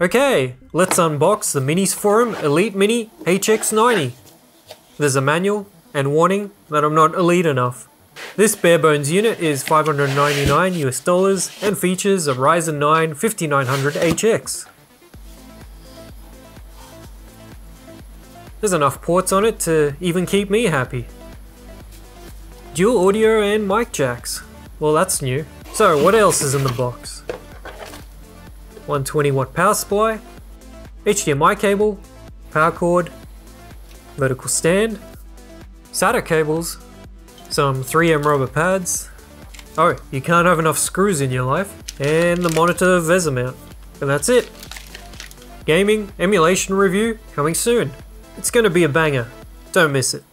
Okay, let's unbox the Minisforum Elite Mini HX90. There's a manual and warning that I'm not elite enough. This bare bones unit is 599 US dollars and features a Ryzen 9 5900 HX. There's enough ports on it to even keep me happy. Dual audio and mic jacks. Well that's new. So what else is in the box? 120 watt power supply, HDMI cable, power cord, vertical stand, SATA cables, some 3M rubber pads. Oh, you can't have enough screws in your life, and the monitor VESA mount. And that's it. Gaming emulation review coming soon. It's gonna be a banger. Don't miss it.